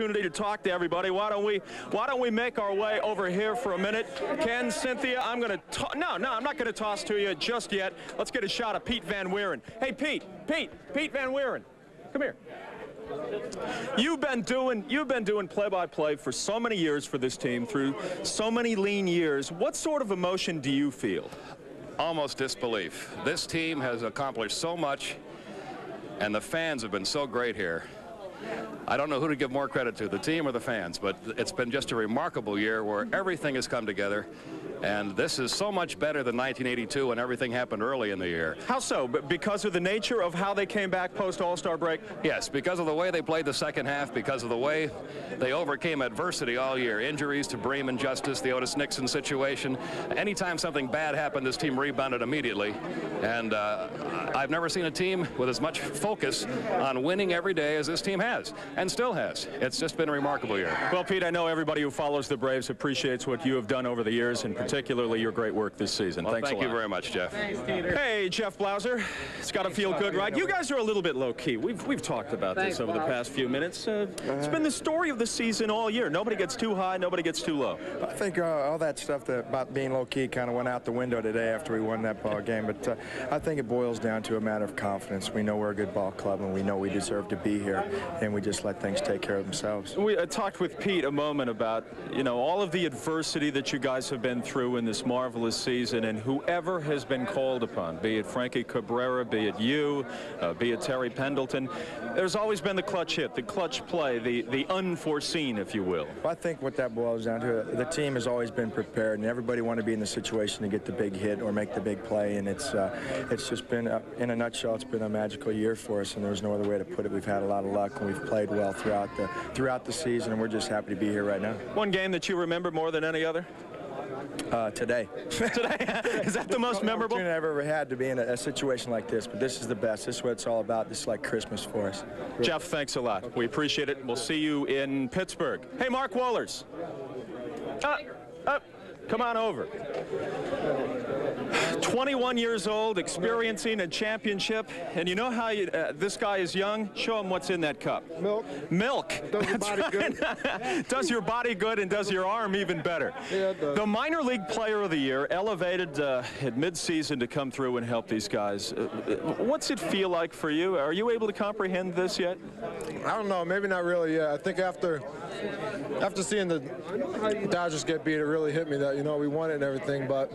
opportunity to talk to everybody. Why don't we Why don't we make our way over here for a minute? Ken, Cynthia, I'm going to no, no, I'm not going to toss to you just yet. Let's get a shot of Pete Van Wieren. Hey, Pete, Pete, Pete Van Wieren, come here. You've been doing you've been doing play-by-play -play for so many years for this team through so many lean years. What sort of emotion do you feel? Almost disbelief. This team has accomplished so much, and the fans have been so great here. I don't know who to give more credit to, the team or the fans, but it's been just a remarkable year where everything has come together. And this is so much better than 1982 when everything happened early in the year. How so? Because of the nature of how they came back post All-Star break? Yes, because of the way they played the second half, because of the way they overcame adversity all year. Injuries to Bream and Justice, the Otis Nixon situation. Anytime something bad happened, this team rebounded immediately. And uh, I've never seen a team with as much focus on winning every day as this team has, and still has. It's just been a remarkable year. Well, Pete, I know everybody who follows the Braves appreciates what you have done over the years, and particularly your great work this season. Well, Thanks thank you very much, Jeff. Thanks, Peter. Hey, Jeff Blauser. It's got to feel good, right? You guys are a little bit low-key. We've, we've talked about Thanks, this over the past few minutes. Uh, it's been the story of the season all year. Nobody gets too high, nobody gets too low. I think uh, all that stuff that about being low-key kind of went out the window today after we won that ball game. But uh, I think it boils down to a matter of confidence. We know we're a good ball club, and we know we deserve to be here, and we just let things take care of themselves. We uh, talked with Pete a moment about, you know, all of the adversity that you guys have been through in this marvelous season, and whoever has been called upon, be it Frankie Cabrera, be it you, uh, be it Terry Pendleton, there's always been the clutch hit, the clutch play, the, the unforeseen, if you will. Well, I think what that boils down to, the team has always been prepared, and everybody wanted to be in the situation to get the big hit or make the big play, and it's uh, it's just been, uh, in a nutshell, it's been a magical year for us, and there's no other way to put it. We've had a lot of luck, and we've played well throughout the throughout the season, and we're just happy to be here right now. One game that you remember more than any other? Uh, today. Today? Is that the most memorable? opportunity I've ever had to be in a, a situation like this, but this is the best. This is what it's all about. This is like Christmas for us. Jeff, thanks a lot. We appreciate it. We'll see you in Pittsburgh. Hey, Mark Wohlers. Uh, uh, come on over. 21 years old, experiencing a championship, and you know how you, uh, this guy is young? Show him what's in that cup. Milk. Milk. Does your body right. does your body good and does your arm even better. Yeah, it does. The minor league player of the year, elevated uh, at midseason to come through and help these guys. Uh, uh, what's it feel like for you? Are you able to comprehend this yet? I don't know, maybe not really yet. I think after after seeing the Dodgers get beat, it really hit me that, you know, we won it and everything, but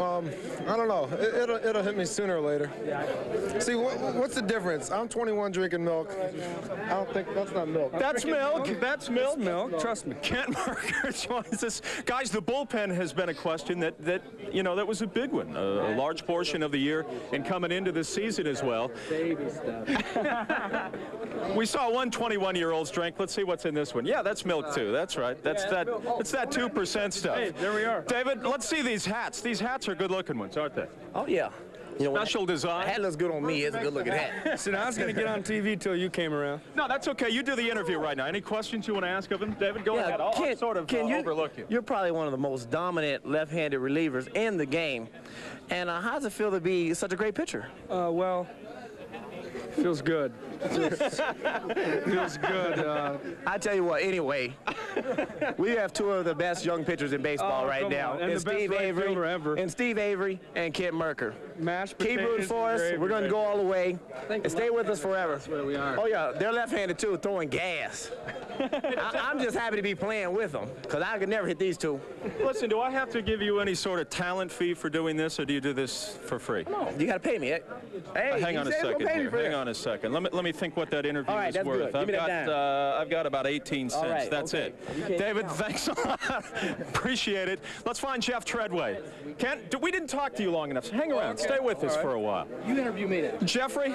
um, I don't know. It, it'll, it'll hit me sooner or later. See, what, what's the difference? I'm 21 drinking milk. I don't think that's not milk. That's milk. That's milk. milk, trust me. Kent Mercker joins us. Guys, the bullpen has been a question that, that you know, that was a big one. A, a large portion of the year and coming into the season as well. Baby stuff. We saw one 21-year-old's drink. Let's see what's in this one. Yeah, that's milk too. That's right. That's that. It's that two percent stuff. Hey, there we are. David, let's see these hats. These hats are good-looking ones, aren't they? Oh yeah. You know, when Special that- design. Hat looks good on me. It's a good looking hat. So I was going to get on TV till you came around. No, that's okay. You do the interview right now. Any questions you want to ask of him, David? Go ahead. I'll, I'll sort of Ken, uh, you, overlook you. You're probably one of the most dominant left-handed relievers in the game. And uh, how does it feel to be such a great pitcher? Uh, well, feels good. Feels good. Uh, I tell you what, anyway, we have two of the best young pitchers in baseball Oh, right now. on. And the best Steve right Avery ever. and Steve Avery and Kent Mercker. mashed Keep rooting for us. gravy, We're going to baby. go all the way think and stay with us forever. That's where we are. Oh yeah, they're left-handed too, throwing gas. I, I'm just happy to be playing with them because I could never hit these two. Listen, do I have to give you any sort of talent fee for doing this, or do you do this for free? No, you got to pay me. eh? Hey, Uh, hang on a second. gonna pay me Here. for Hang this. on a second. Let me let me think what that interview right, is worth. I've me got uh, I've got about 18 cents. right, That's okay. it. David, thanks a lot. Appreciate it. Let's find Jeff Treadway. Kent, we didn't talk to you long enough. So hang around. Stay with us for a while. You interview me then. Jeffrey,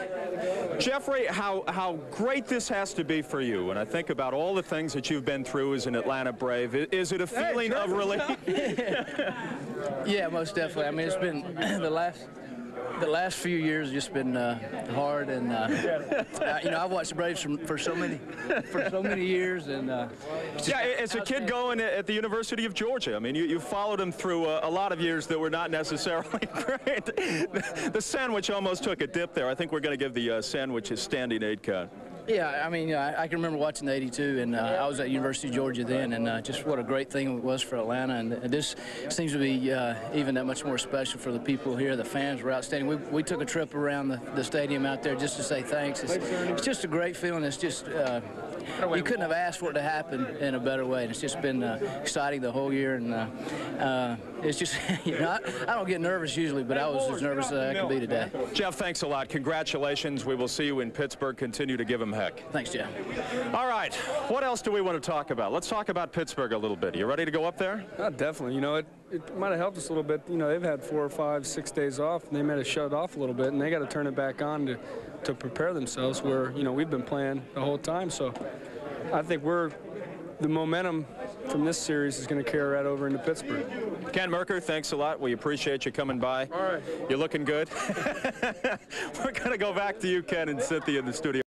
Jeffrey, how how great this has to be for you. And I think about all the things that you've been through as an Atlanta Brave. Is it a feeling of relief? Yeah, most definitely. I mean, it's been the last the last few years just been uh, hard, and uh, you know I've watched the Braves from, for so many for so many years, and uh, Yeah, as a kid going at the University of Georgia, I mean, you, you followed him through a, a lot of years that were not necessarily great. The, sandwich almost took a dip there. I think we're going to give the uh, sandwich his standing eight count. Yeah, I mean, I, I can remember watching the 82, and uh, I was at University of Georgia then, and uh, just what a great thing it was for Atlanta. And this seems to be uh, even that much more special for the people here. The fans were outstanding. We, we took a trip around the, the stadium out there just to say thanks. It's, it's just a great feeling. It's just, uh, you couldn't have asked for it to happen in a better way. And it's just been uh, exciting the whole year. And uh, it's just, you know, I, I don't get nervous usually, but I was as nervous as I could be today. Jeff, thanks a lot. Congratulations. We will see you in Pittsburgh. Continue to give them heck. Thanks, Jeff. All right. What else do we want to talk about? Let's talk about Pittsburgh a little bit. You ready to go up there? Uh, definitely. You know, it, it might have helped us a little bit. You know, they've had four or five, six days off, and they might have shut it off a little bit, and they got to turn it back on to, to prepare themselves. Where you know we've been playing the whole time, so I think we're the momentum from this series is going to carry right over into Pittsburgh. Ken Mercker, thanks a lot. We appreciate you coming by. All right. You're looking good. We're going to go back to you, Ken and Cynthia in the studio.